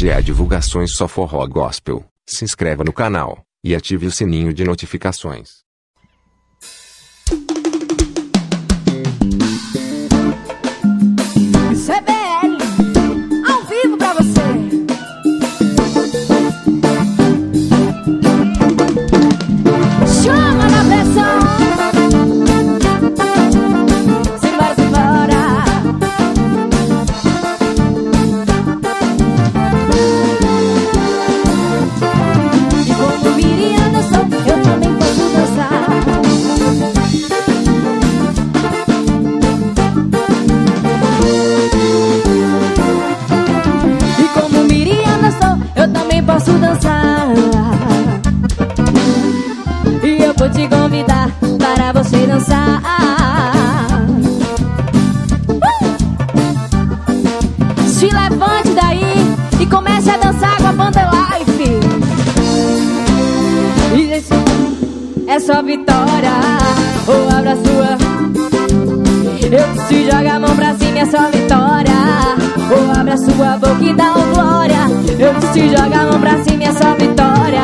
GA Divulgações Só Forró Gospel. Se inscreva no canal e ative o sininho de notificações. só vitória. Ou abra sua. Eu disse joga a mão pra cima, é só vitória. Ou abra sua boca e dá o glória. Eu disse joga a mão pra cima, é só vitória.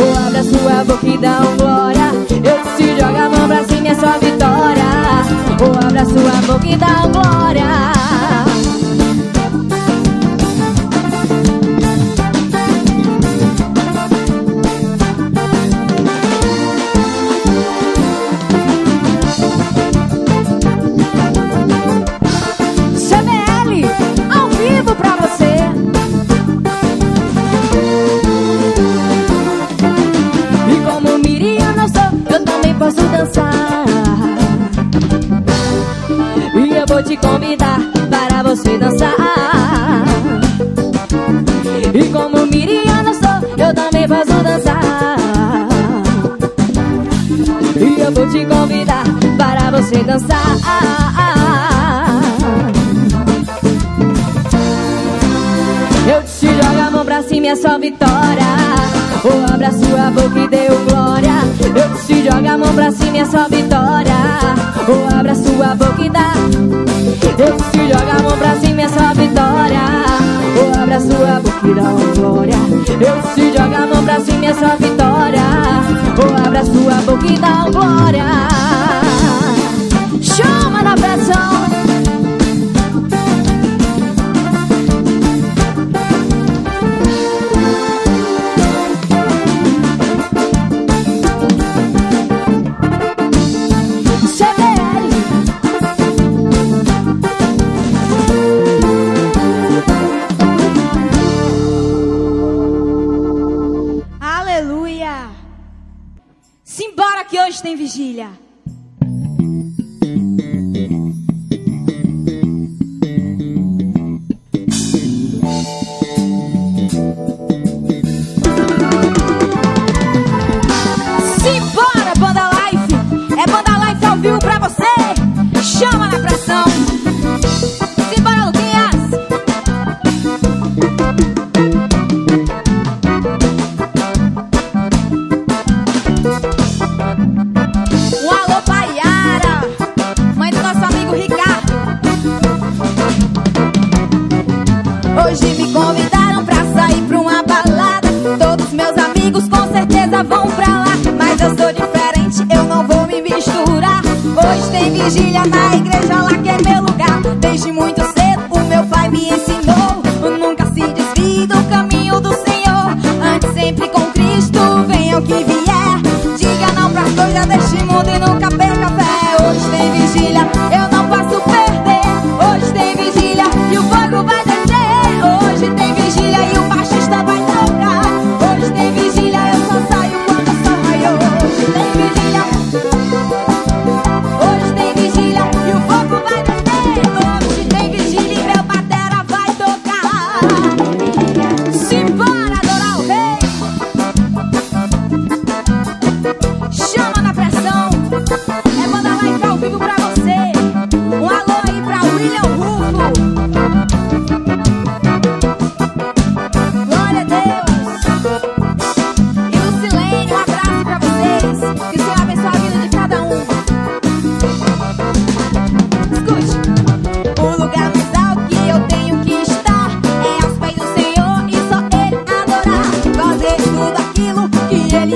Ou abra sua boca e dá o glória. Eu disse joga a mão pra cima, é só vitória. Ou abra sua boca e dá o glória. sua vitória. Ou abra sua boca e dá Eu te joga a mão pra cima, é sua vitória. Ou abra sua boca e dá uma glória. Eu te joga a mão pra cima, é sua vitória. Ou abra sua boca e dá uma glória. down.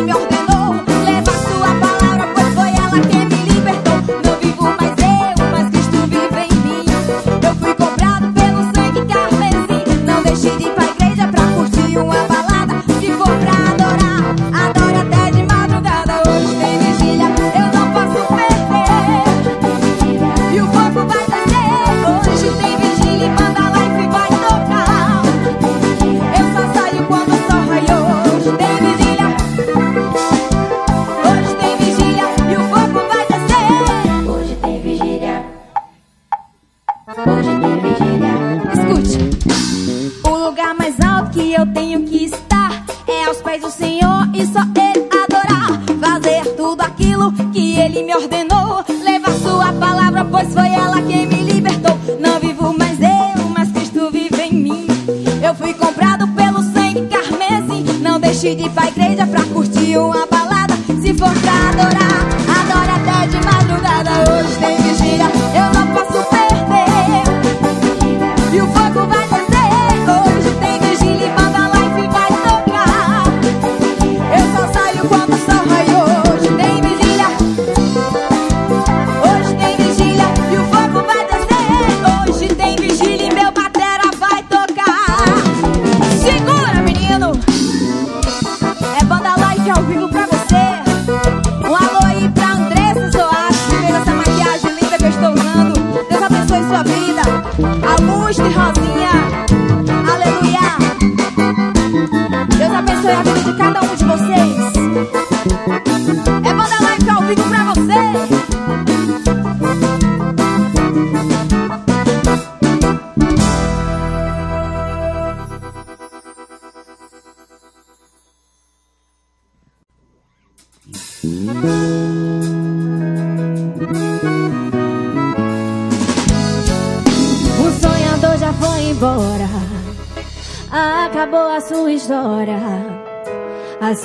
do meu abençoe a vida de cada um de vocês.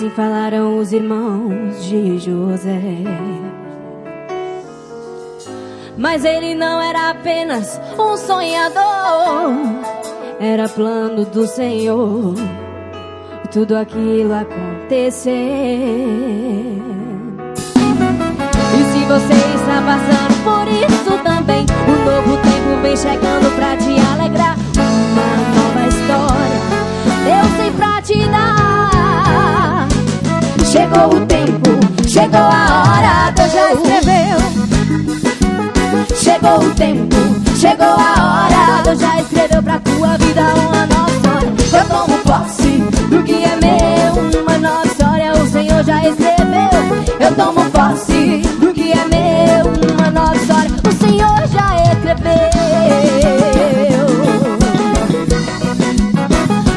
Assim falaram os irmãos de José. Mas ele não era apenas um sonhador, era plano do Senhor. Tudo aquilo aconteceu. E se você está passando por isso também, o novo tempo vem chegando pra te alegrar. Uma nova história, Deus tem pra te dar. Chegou o tempo, chegou a hora, Deus já escreveu. Chegou o tempo, chegou a hora, Deus já escreveu pra tua vida uma nova história. Eu tomo posse do que é meu, uma nova história, o Senhor já escreveu. Eu tomo posse do que é meu, uma nova história, o Senhor já escreveu.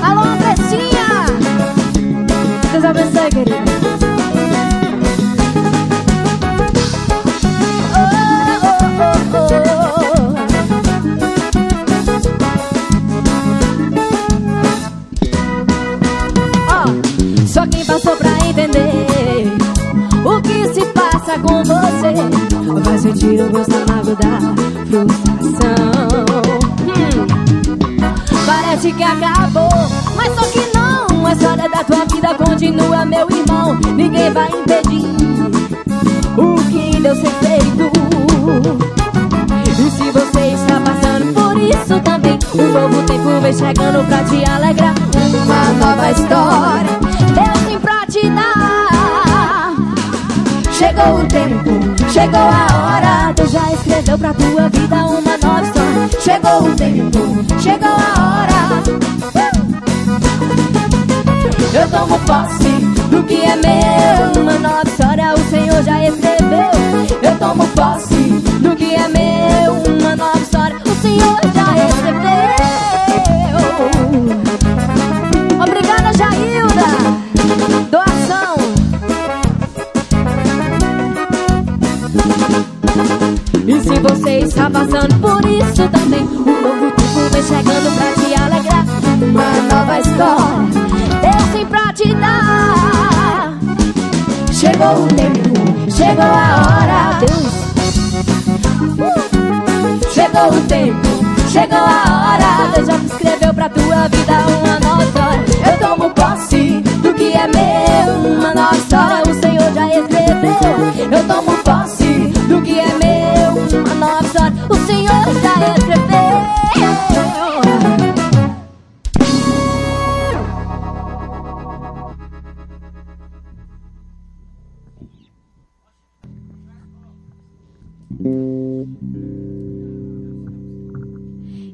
Alô! Deus abençoe, querido. Passa com você vai sentir o gosto amargo da frustração. Hum. Parece que acabou, mas só que não. A história da tua vida continua, meu irmão. Ninguém vai impedir o que Deus tem feito. E se você está passando por isso também, um novo tempo vem chegando pra te alegrar. Uma nova história, Deus tem pra te dar. Chegou o tempo, chegou a hora. Deus já escreveu pra tua vida uma nova história. Chegou o tempo, chegou a hora. Eu tomo posse do que é meu. Uma nova história o Senhor já escreveu. Eu tomo posse do que é meu. Uma nova história o Senhor já passando por isso também, um novo tempo vem chegando pra te alegrar. Uma nova história, Deus tem pra te dar. Chegou o tempo, chegou a hora, Deus. Chegou o tempo, chegou a hora. Deus já escreveu pra tua vida uma nova história. Eu tomo posse do que é meu, uma nova história. O Senhor já escreveu. Eu tomo posse O Senhor já escreveu.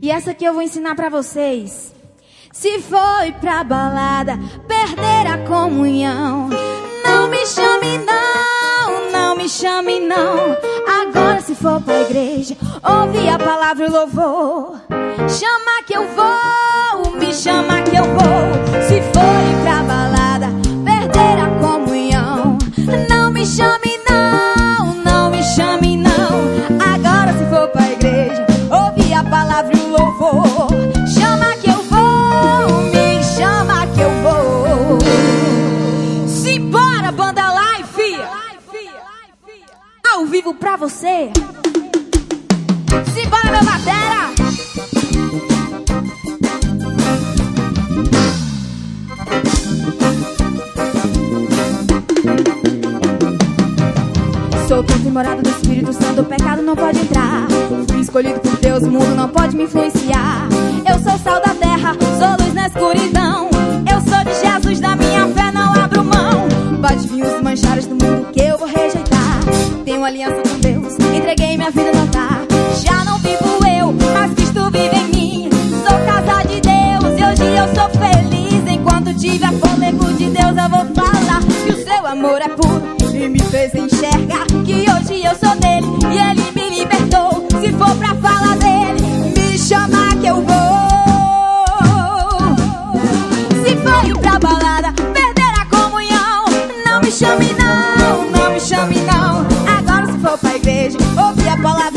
E essa aqui eu vou ensinar pra vocês. Se foi pra balada, perder a comunhão. Não me chame não, não me chame não se for pra igreja, ouve a palavra e louvor. Chama que eu vou, me chama que eu vou. Se for pra balada. Você. Simbora, meu batera! Sou morada do Espírito Santo, o pecado não pode entrar. Escolhido por Deus, o mundo não pode me influenciar. Eu sou sal da terra, sou luz na escuridão. Aliança com Deus, entreguei minha vida no altar. Já não vivo eu, mas Cristo vive em mim. Sou casa de Deus e hoje eu sou feliz. Enquanto tiver fôlego de Deus, eu vou falar que o seu amor é puro e me fez enxergar que hoje eu sou dele e ele me libertou. Se for pra falar dele, me chama que eu vou. Se for pra balada, perder a comunhão, não me chame ouvir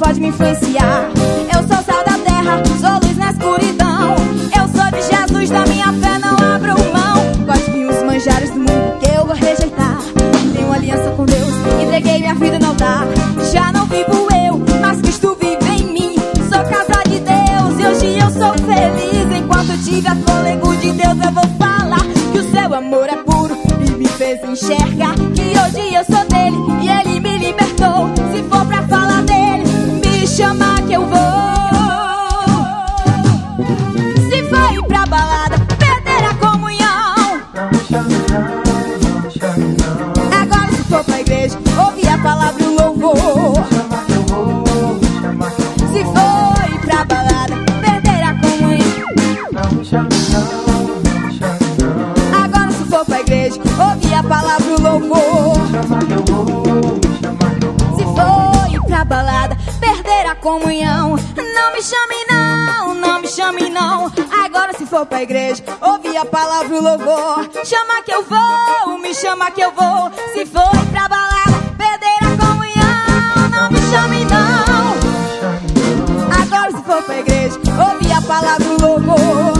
pode me influenciar. Eu sou sal da terra, sou luz na escuridão. Eu sou de Jesus, da minha fé não abro mão. Vir os manjares do mundo que eu vou rejeitar. Tenho aliança com Deus, entreguei minha vida no altar. Já não vivo eu, mas Cristo vive em mim. Sou casa de Deus e hoje eu sou feliz. Enquanto tiver fôlego de Deus, eu vou falar que o seu amor é puro e me fez enxergar que hoje eu sou Agora se for pra igreja, ouvir a palavra o louvor. Se for ir pra balada, perder a comunhão. Não me chame não, não me chame não. Agora se for pra igreja, ouvir a palavra o louvor. Chama que eu vou, me chama que eu vou. Se for ir pra balada, perder a comunhão. Não me chame não. Agora se for pra igreja, ouvir a palavra o louvor.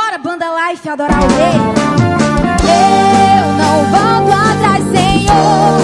Bora, banda life, adorar o rei. Eu não volto atrás, Senhor.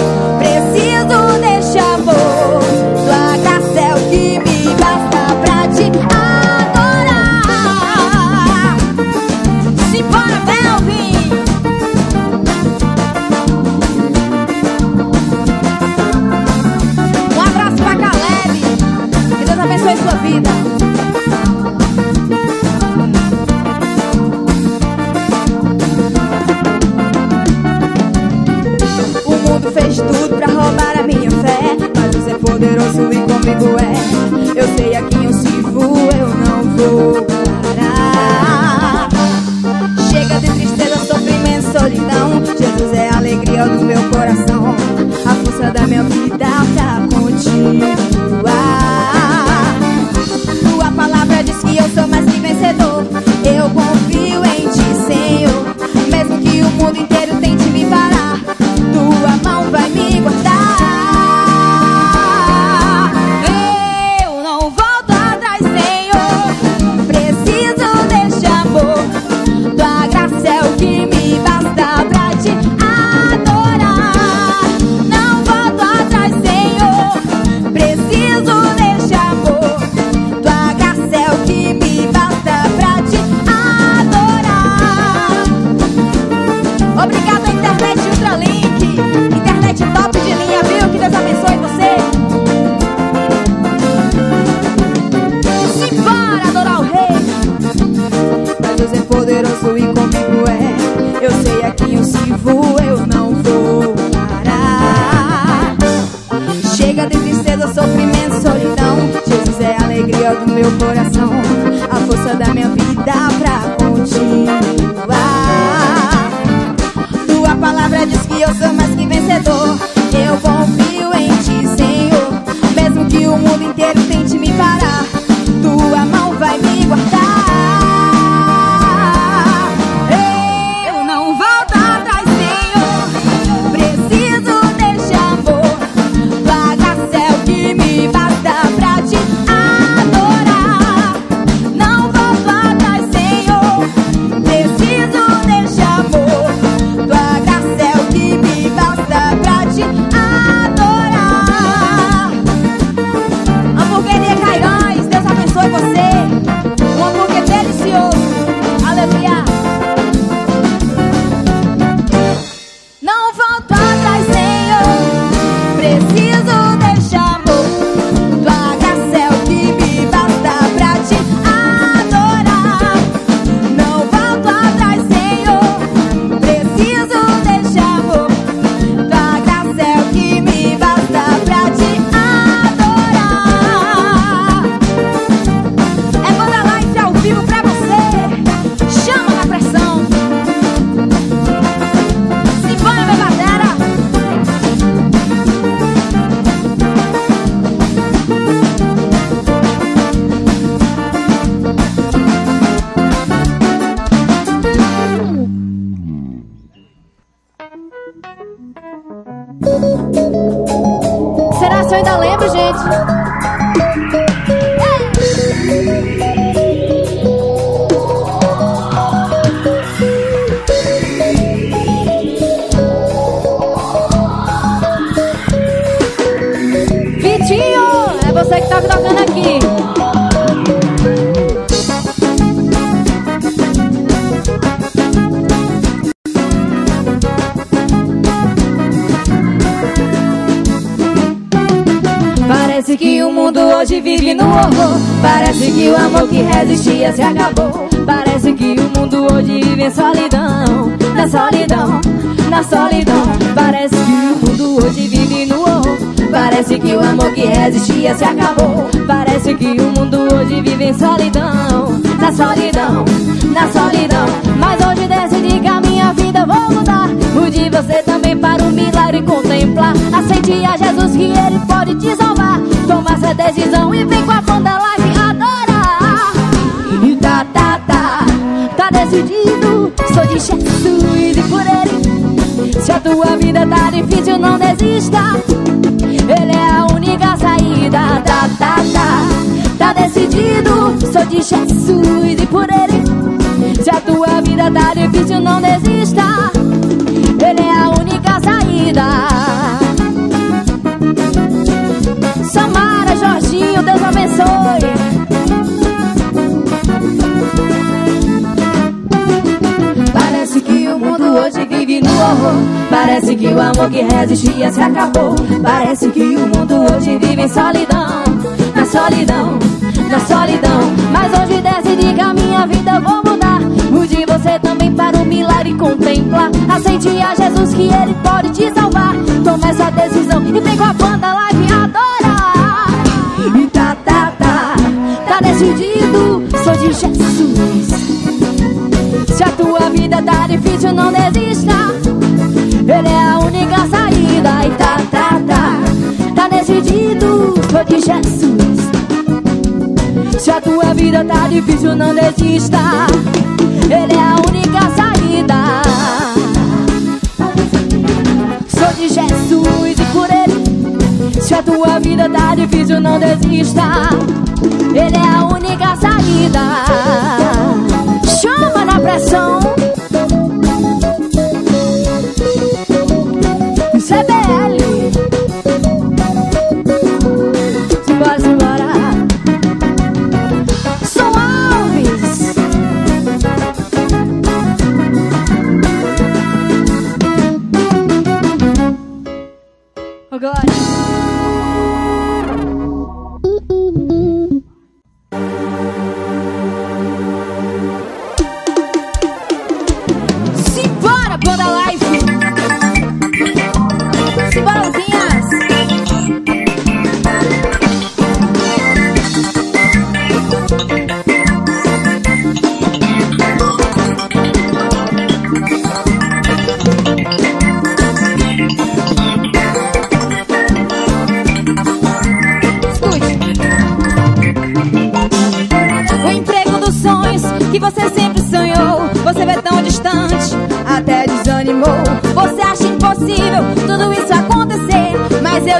meu coração. Ele é a única saída. Tá, tá, tá. Tá decidido. Sou de Jesus e por ele. Se a tua vida tá difícil, não desista. Ele é a única saída. Samara, Jorginho, Deus abençoe. Parece que o mundo hoje vive no horror. Parece que o amor que resistia se acabou. Parece que o mundo hoje vive em solidão. Na solidão, na solidão. Mas hoje decidi que a minha vida eu vou mudar. Mude você também para o milagre contemplar. Aceite a Jesus que ele pode te salvar. Tome essa decisão e vem com a banda live adorar. E tá, tá, tá, tá decidido. Sou de Jesus. Se a tua vida tá difícil, não desista. Ele é a única saída. E tá, tá, tá, tá decidido. Sou de Jesus. Se a tua vida tá difícil, não desista. Ele é a única saída. Sou de Jesus e por ele. Se a tua vida tá difícil, não desista. Ele é a única saída. Chama na pressão.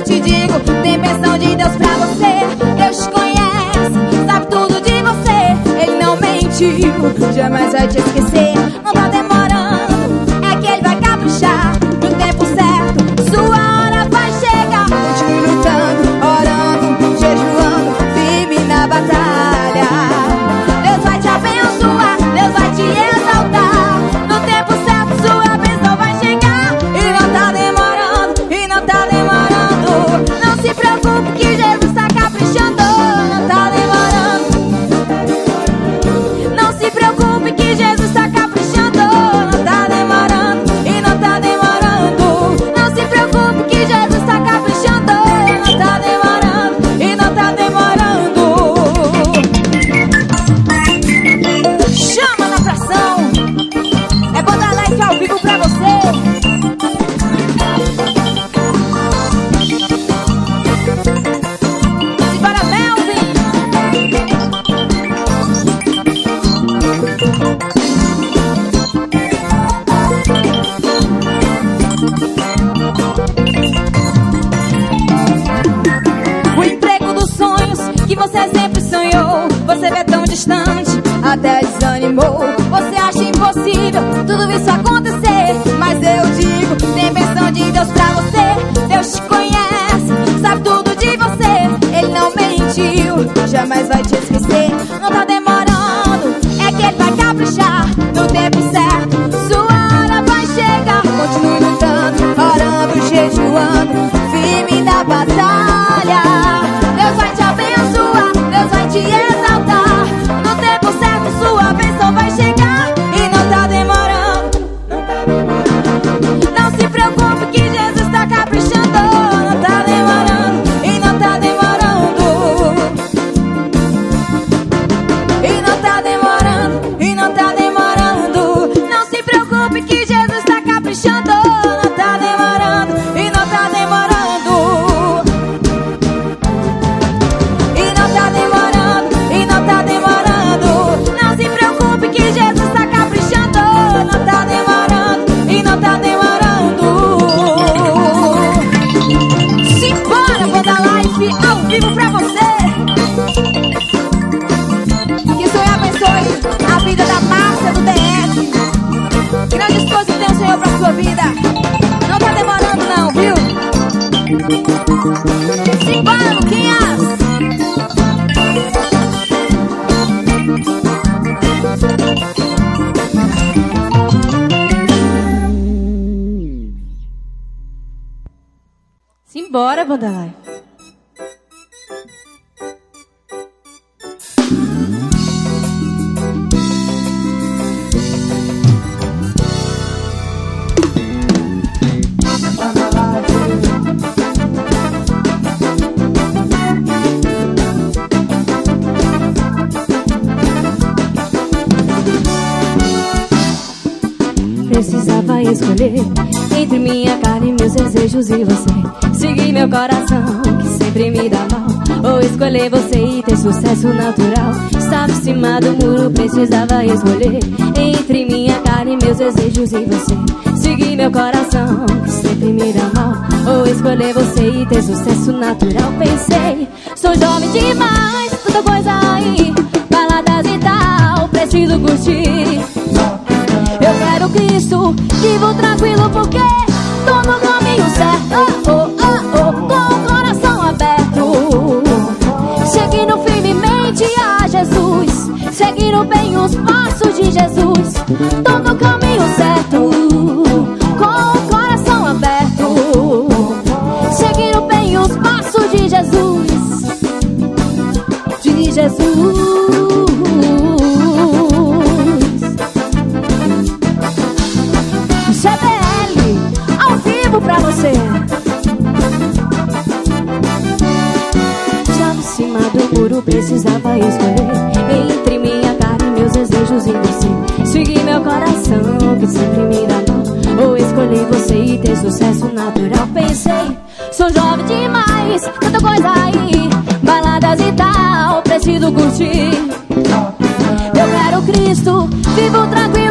Te digo: tem bênção de Deus pra você. Deus te conhece, sabe tudo de você. Ele não mentiu, jamais vai te esquecer. Até desanimou. Você acha impossível tudo isso acontecer. Mas eu digo: tem bênção de Deus pra você. Deus te conhece, sabe tudo de você. Ele não mentiu, jamais vai te esquecer. Não tá demorando, é que ele vai caprichar no tempo certo. Sua hora vai chegar. Continue lutando, orando, jejuando, firme na batalha. Deus vai te abençoar, Deus vai te exaltar. Bandalai. Precisava escolher entre minha carne, meus desejos e você. Meu coração, que sempre me dá mal. Ou escolher você e ter sucesso natural. Estava em cima do muro, precisava escolher entre minha carne, meus desejos e você. Seguir meu coração, que sempre me dá mal. Ou escolher você e ter sucesso natural. Pensei, sou jovem demais, tanta coisa aí, baladas e tal, preciso curtir. Eu quero Cristo, vivo tranquilo porque tô no caminho certo. Oh, oh, Seguindo bem os passos de Jesus. Tô no caminho certo. Com o coração aberto. Seguindo bem os passos de Jesus. De Jesus. CBL, ao vivo pra você. Já em cima do muro precisava escolher e meus desejos e você. Seguir meu coração que sempre me dá mal. Ou escolher você e ter sucesso natural. Pensei, sou jovem demais, tanta coisa aí, baladas e tal, preciso curtir. Eu quero Cristo, vivo tranquilo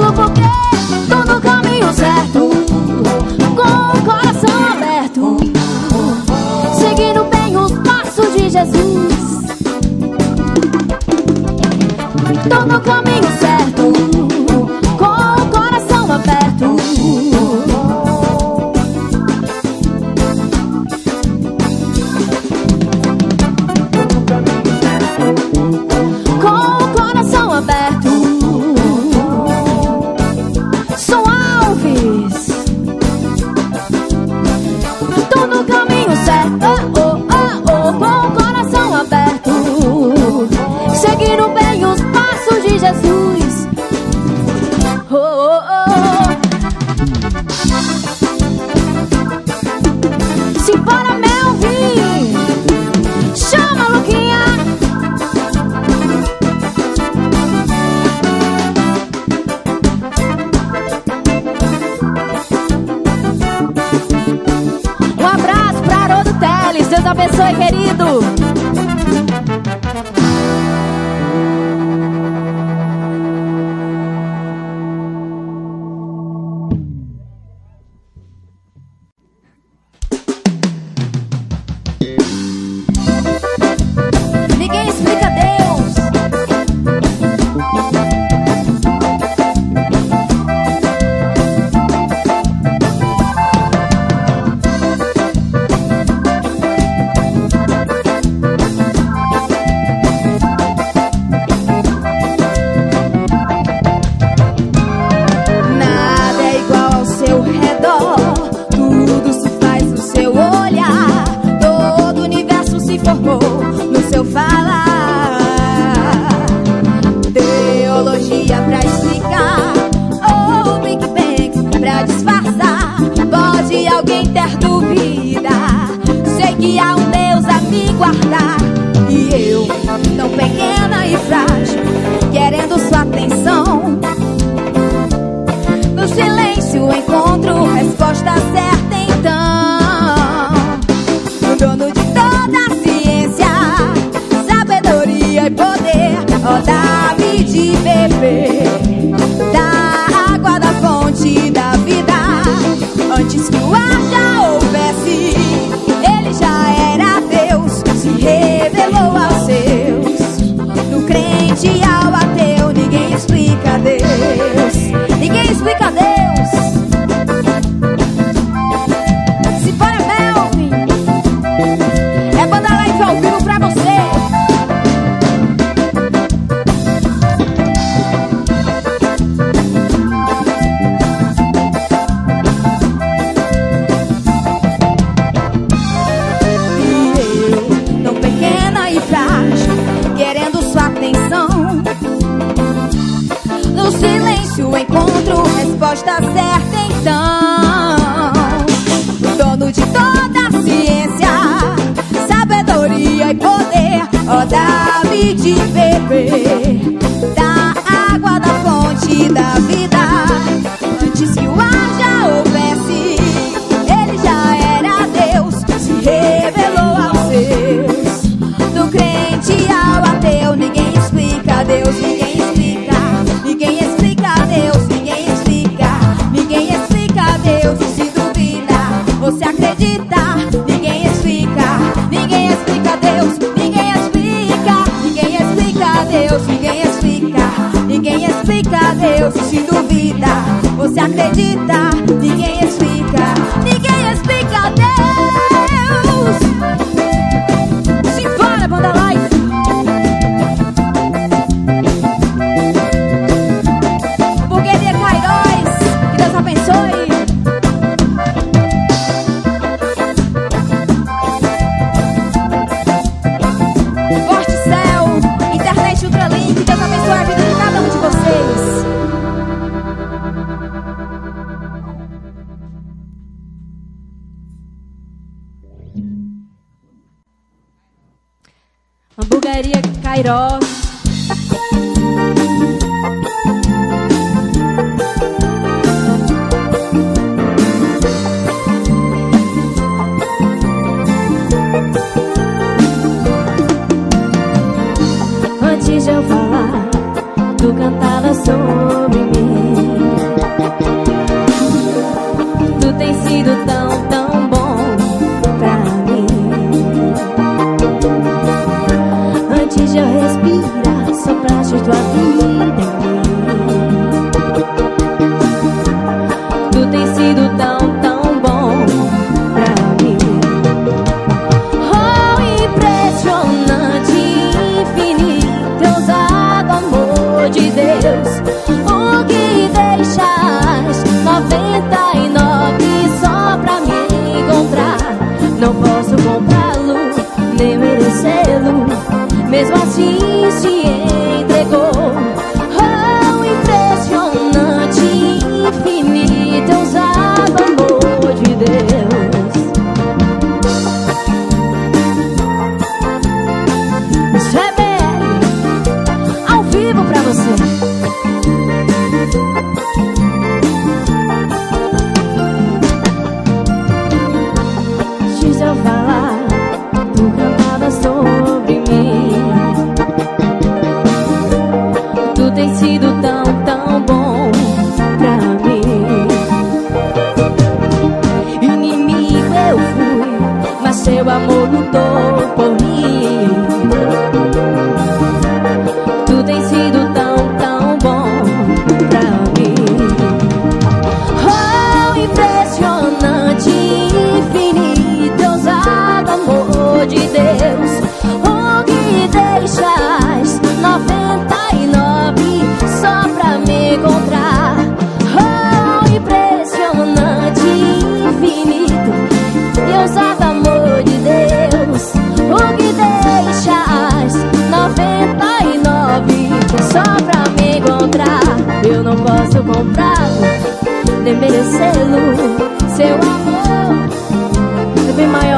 Hamburgueria Cairo. amor lutou por mim. eu não posso comprá-lo, nem merecê-lo. Seu amor é bem maior.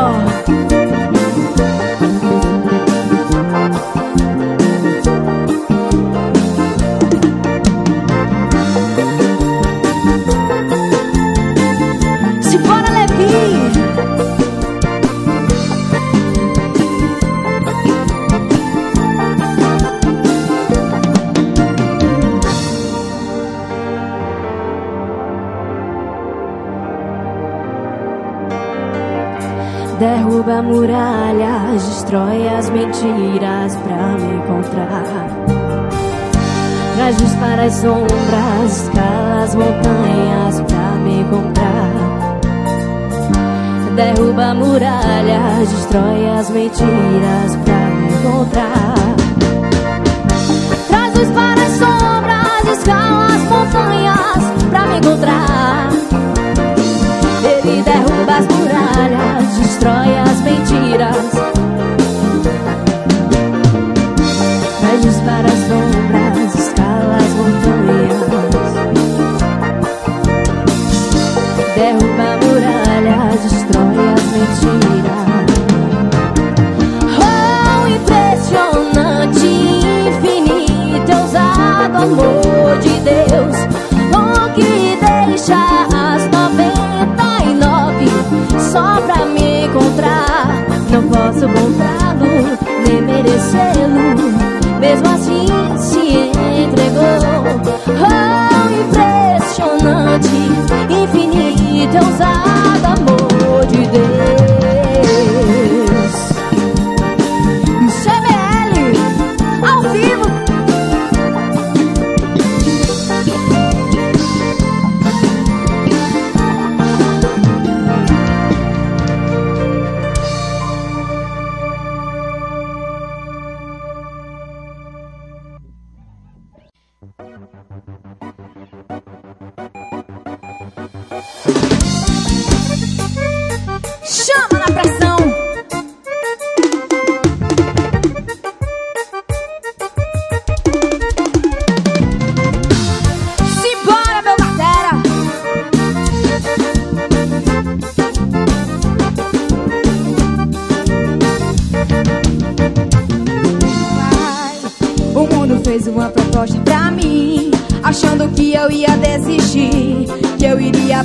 mentiras pra me encontrar. Trazes para as sombras, escala as montanhas pra me encontrar. Derruba muralhas, destrói as mentiras pra me encontrar. Trazes para as sombras, escala as montanhas pra me encontrar.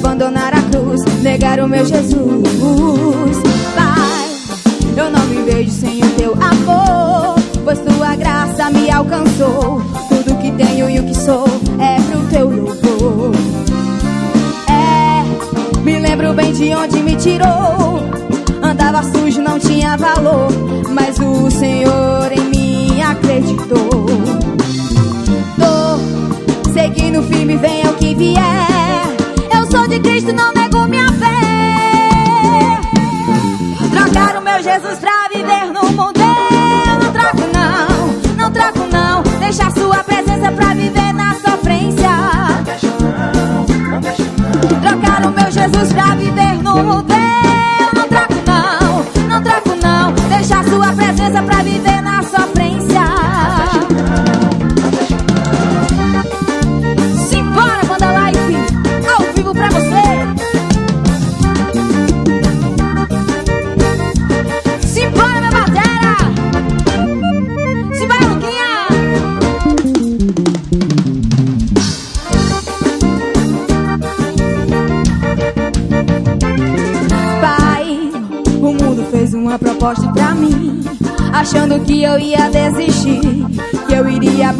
Abandonar a cruz, negar o meu Jesus. Pai, eu não me vejo sem o teu amor, pois tua graça me alcançou. Tudo que tenho e o que sou é pro teu louvor. É, me lembro bem de onde me tirou. Andava sujo, não tinha valor, mas o Senhor em mim acreditou no filme venha é o que vier. Eu sou de Cristo, não nego minha fé. Trocar o meu Jesus pra viver no mundo Eu não trago não, não trago não. Deixar sua presença pra viver na sofrência. Não deixo não, não não Trocar o meu Jesus pra viver no mundo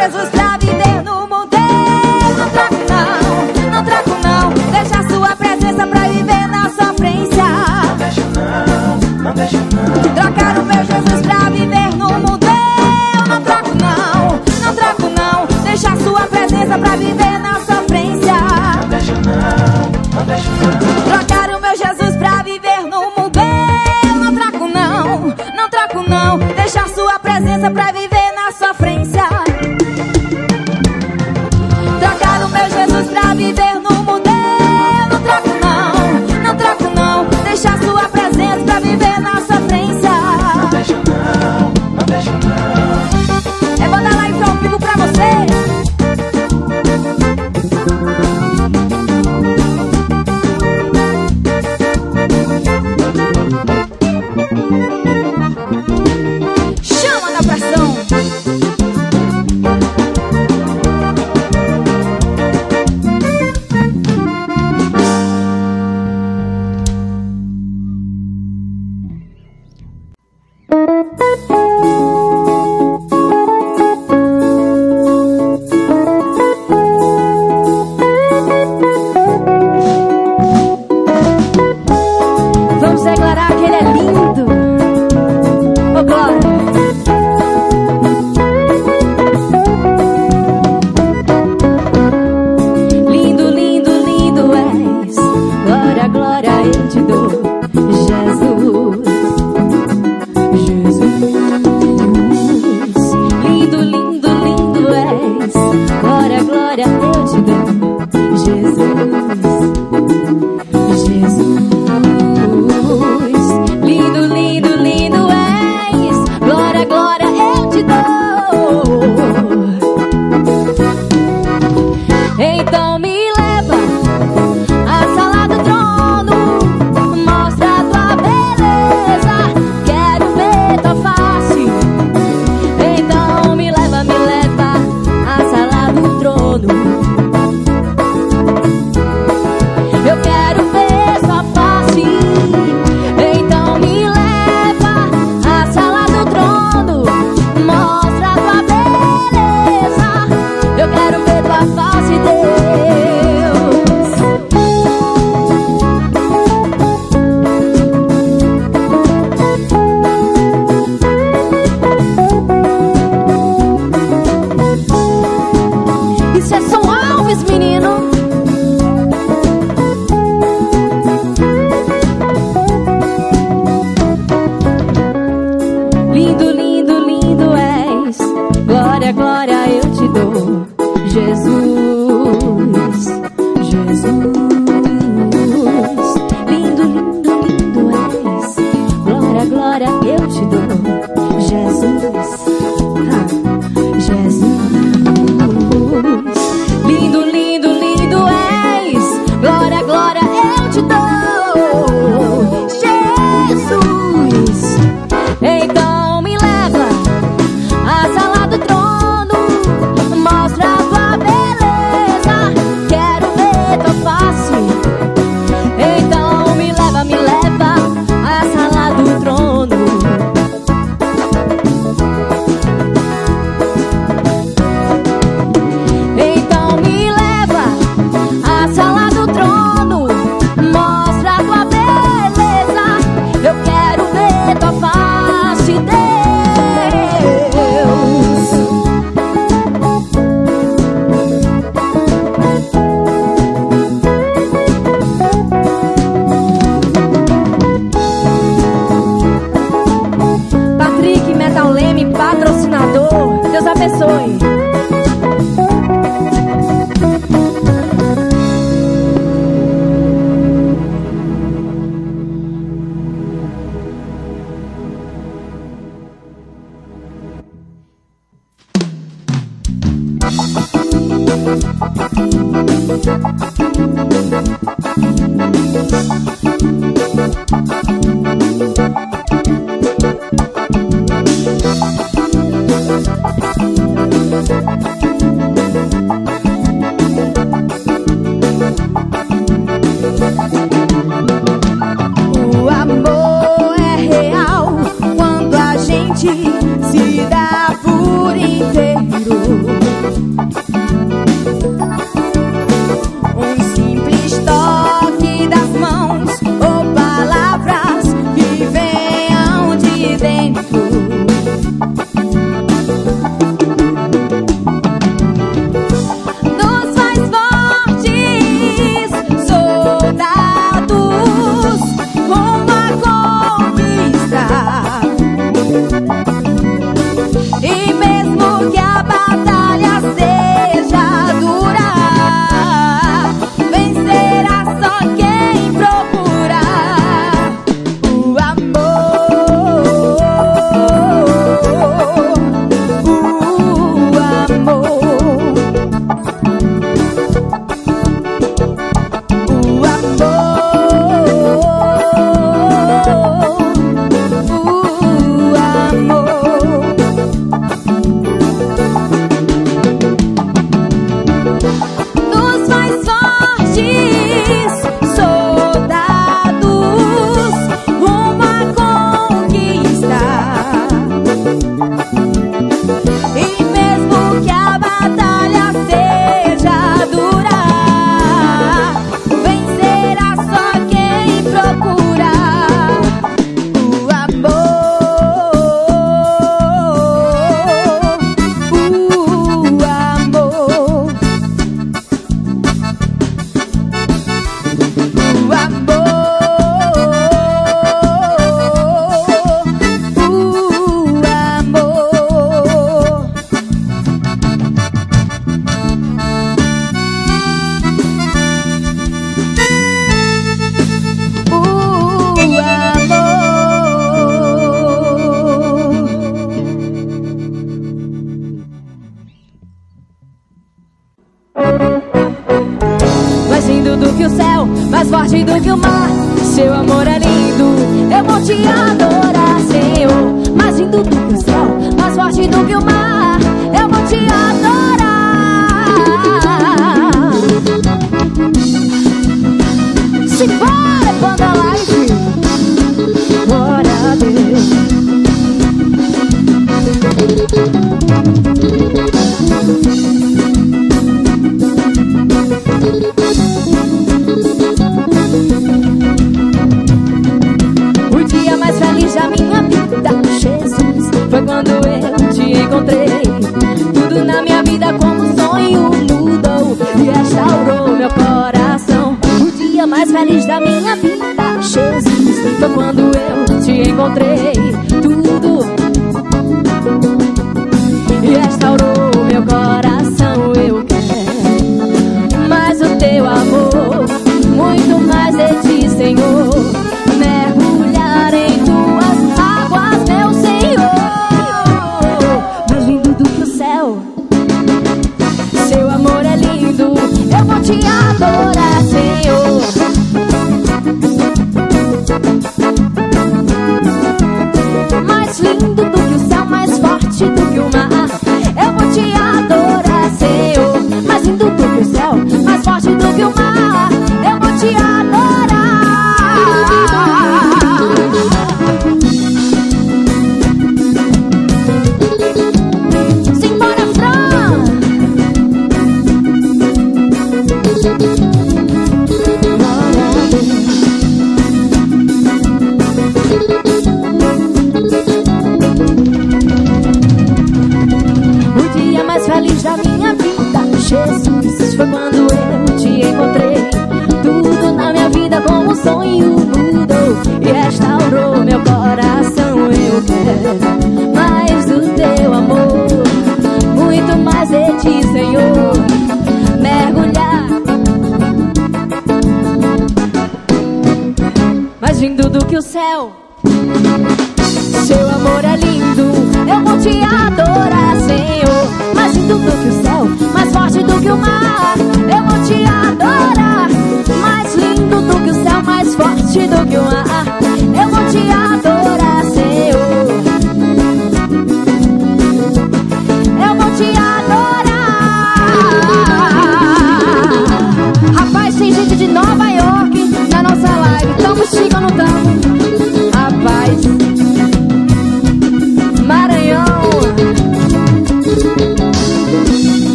Jesus pra viver no mundo. Não troco não, não troco não. Deixa a sua presença pra viver na sofrência. Não deixa não, não deixa não. Trocar o meu Jesus pra viver no mundo. Não troco não, não troco não. Deixa a sua presença pra viver na sofrência. Não deixa não, não deixa não. Trocar o meu Jesus pra viver no mundo não. Deixar sua presença pra viver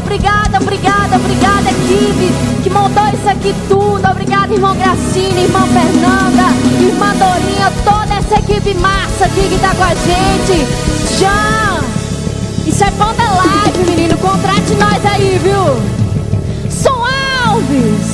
Obrigada, obrigada, obrigada, equipe que montou isso aqui tudo. Obrigada, irmão Gracina, irmã Fernanda, irmã Dorinha, toda essa equipe massa aqui que tá com a gente. Jean, isso é banda live, menino. Contrate nós aí, viu? São Alves.